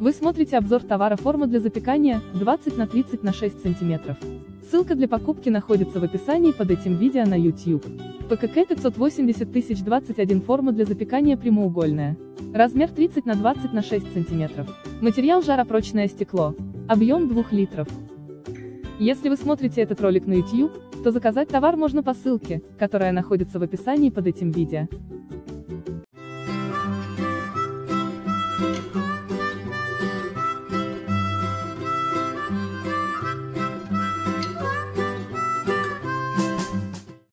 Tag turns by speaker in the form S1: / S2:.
S1: Вы смотрите обзор товара форма для запекания 20 на 30 на 6 см. Ссылка для покупки находится в описании под этим видео на YouTube. ПКК 580 021 форма для запекания прямоугольная. Размер 30 на 20 на 6 см. Материал жаропрочное стекло. Объем 2 литров. Если вы смотрите этот ролик на YouTube, то заказать товар можно по ссылке, которая находится в описании под этим видео.